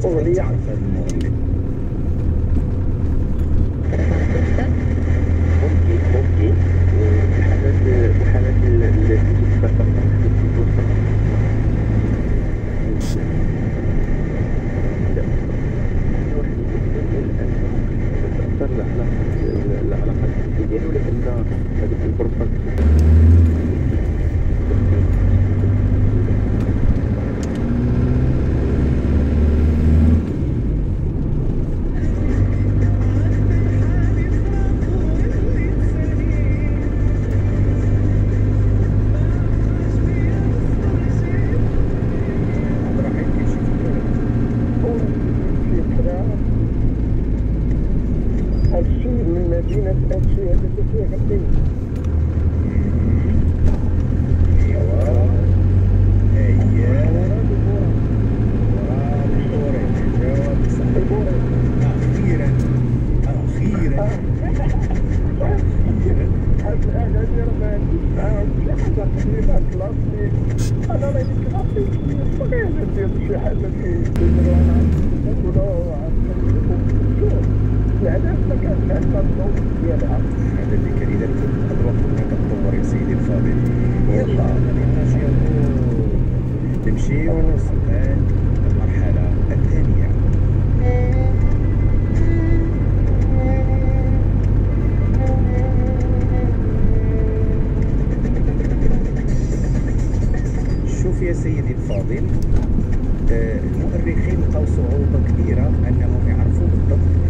du Orléans. ممكن ممكن الحالات الحالات التي تتكرر تأثر العلاقة العلاقة ديالو لأن هذيك الفرصة مدينة أتشي التي فيها أنا لا يمكن صغير ندير شي حاجة في العذاب الضوء ديالها هذا اللي كان اذا كنت تقدر هناك تطور يا سيدي الفاضل يلا نمشيو الان المرحله الثانية شوف يا سيدي الفاضل. آه، المؤرخين لقاو صعوبة كبيرة أنهم يعرفوا بالضبط